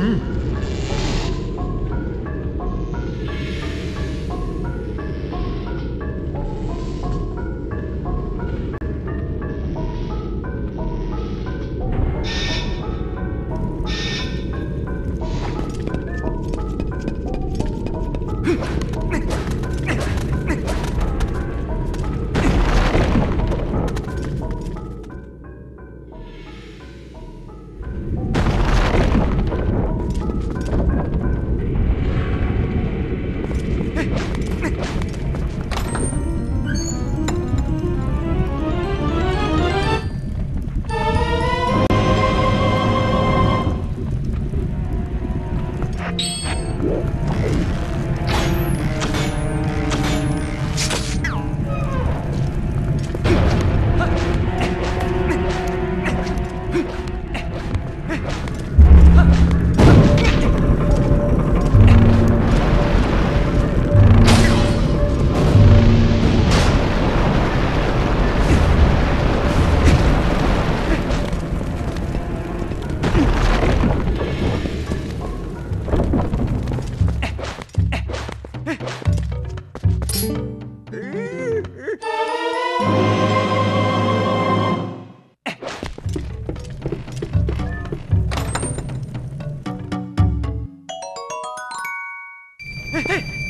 Mm. Huh?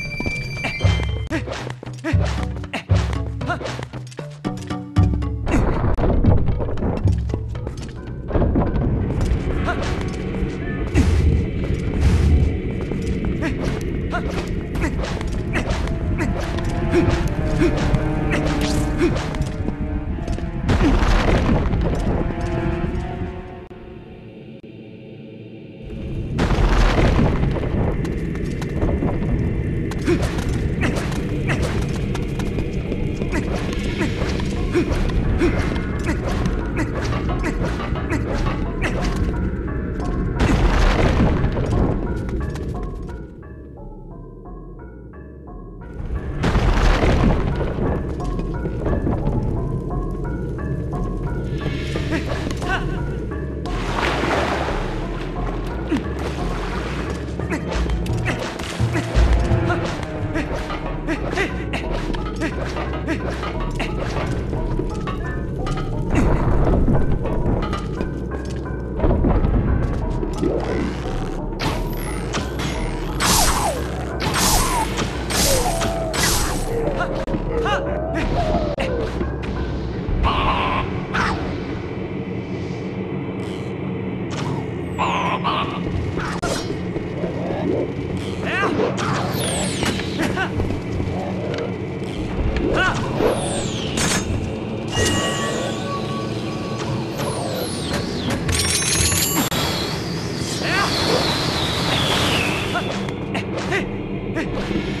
Hey!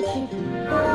过来。